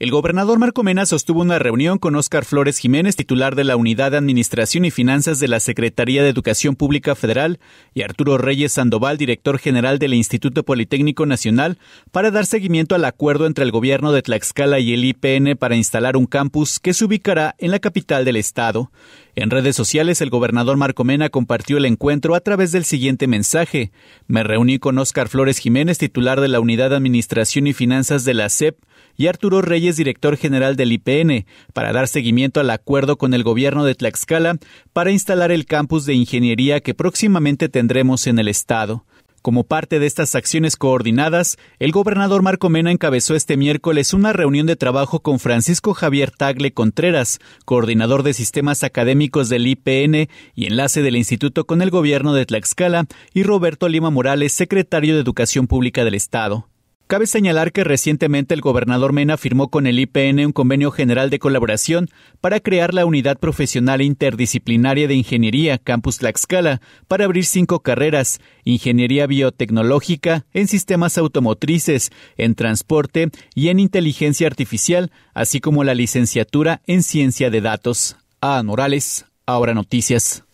El gobernador Marco Mena sostuvo una reunión con Óscar Flores Jiménez, titular de la Unidad de Administración y Finanzas de la Secretaría de Educación Pública Federal, y Arturo Reyes Sandoval, director general del Instituto Politécnico Nacional, para dar seguimiento al acuerdo entre el gobierno de Tlaxcala y el IPN para instalar un campus que se ubicará en la capital del estado. En redes sociales, el gobernador Marco Mena compartió el encuentro a través del siguiente mensaje. Me reuní con Óscar Flores Jiménez, titular de la Unidad de Administración y Finanzas de la SEP, y Arturo Reyes, director general del IPN, para dar seguimiento al acuerdo con el gobierno de Tlaxcala para instalar el campus de ingeniería que próximamente tendremos en el estado. Como parte de estas acciones coordinadas, el gobernador Marco Mena encabezó este miércoles una reunión de trabajo con Francisco Javier Tagle Contreras, coordinador de sistemas académicos del IPN y enlace del instituto con el gobierno de Tlaxcala, y Roberto Lima Morales, secretario de Educación Pública del Estado. Cabe señalar que recientemente el gobernador Mena firmó con el IPN un convenio general de colaboración para crear la Unidad Profesional Interdisciplinaria de Ingeniería Campus Tlaxcala para abrir cinco carreras, Ingeniería Biotecnológica, en Sistemas Automotrices, en Transporte y en Inteligencia Artificial, así como la licenciatura en Ciencia de Datos. A. Morales, ahora noticias.